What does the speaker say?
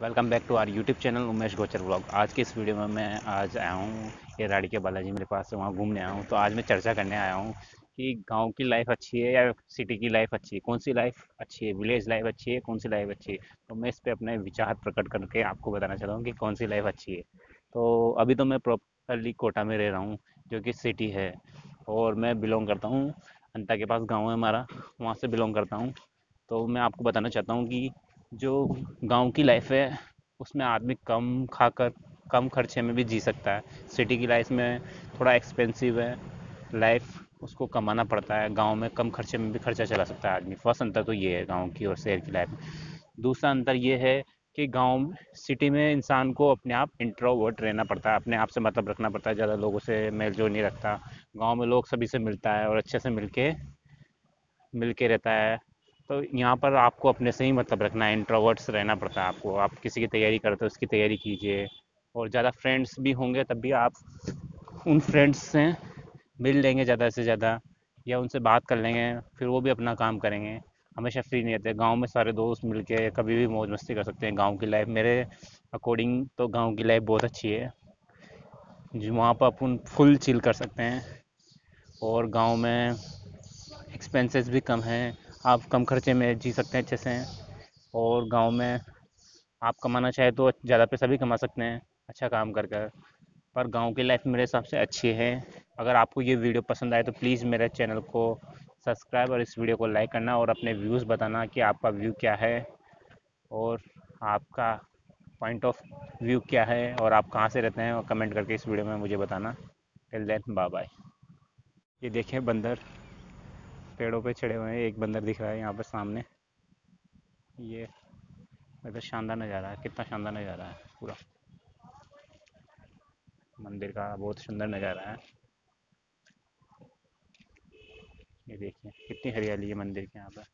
Welcome back to our YouTube channel Umesh Gochar blog आज के इस वीडियो में मैं आज आया हूँ, ये राड़ी के बालाजी मेरे पास वहाँ घूमने आया हूँ। तो आज मैं चर्चा करने आया हूँ कि गाँव की लाइफ अच्छी है या सिटी की लाइफ अच्छी है? कौन सी लाइफ अच्छी है? विलेज लाइफ अच्छी है, कौन सी लाइफ अच्छी है? तो मैं इस पर अपने विचार प्रकट करके आपको बताना चाहता हूँ कि कौन सी लाइफ अच्छी है। तो अभी तो मैं प्रॉपरली कोटा में रह रहा हूँ, जो कि सिटी है। और मैं बिलोंग करता हूँ, अंता के पास गाँव है हमारा, वहाँ से बिलोंग करता हूँ। तो मैं आपको बताना चाहता हूँ कि जो गाँव की लाइफ है, उसमें आदमी कम खाकर, कम खर्चे में भी जी सकता है। सिटी की लाइफ में थोड़ा एक्सपेंसिव है लाइफ उसको कमाना पड़ता है। गाँव में कम खर्चे में भी खर्चा चला सकता है आदमी। फ़र्स्ट अंतर तो ये है गाँव की और शहर की लाइफ में। दूसरा अंतर ये है कि गाँव सिटी में इंसान को अपने आप इंट्रोवर्ट रहना पड़ता है, अपने आप से मतलब रखना पड़ता है। ज़्यादा लोगों से मेल जोल नहीं रखता। गाँव में लोग सभी से मिलता है और अच्छे से मिल के मिल के रहता है। तो यहाँ पर आपको अपने से ही मतलब रखना है इंट्रोवर्ट्स रहना पड़ता है आपको। आप किसी की तैयारी करते हो, उसकी तैयारी कीजिए। और ज़्यादा फ्रेंड्स भी होंगे, तब भी आप उन फ्रेंड्स से मिल लेंगे ज़्यादा से ज़्यादा, या उनसे बात कर लेंगे, फिर वो भी अपना काम करेंगे। हमेशा फ्री नहीं रहते। गाँव में सारे दोस्त मिल के कभी भी मौज मस्ती कर सकते हैं। गाँव की लाइफ मेरे अकॉर्डिंग तो गाँव की लाइफ बहुत अच्छी है। जो, वहाँ पर अपन फुल चिल कर सकते हैं। और गाँव में एक्सपेंसेस भी कम हैं। आप कम खर्चे में जी सकते हैं, अच्छे से। और गाँव में आप कमाना चाहे तो ज़्यादा पैसा भी कमा सकते हैं अच्छा काम कर कर। पर गाँव की लाइफ मेरे हिसाब से अच्छी है। अगर आपको ये वीडियो पसंद आए तो प्लीज़ मेरे चैनल को सब्सक्राइब और इस वीडियो को लाइक करना और अपने व्यूज़ बताना कि आपका व्यू क्या है और आपका पॉइंट ऑफ़ व्यू क्या है और आप कहाँ से रहते हैं और कमेंट करके इस वीडियो में मुझे बताना। टिल देन बाय बाय ये देखें बंदर। पेड़ों पे चढ़े हुए हैं, एक बंदर दिख रहा है यहाँ पर सामने। ये इधर शानदार नज़ारा है, कितना शानदार नज़ारा है पूरा। मंदिर का बहुत सुंदर नज़ारा है। ये देखिए, कितनी हरियाली है मंदिर के यहाँ पर।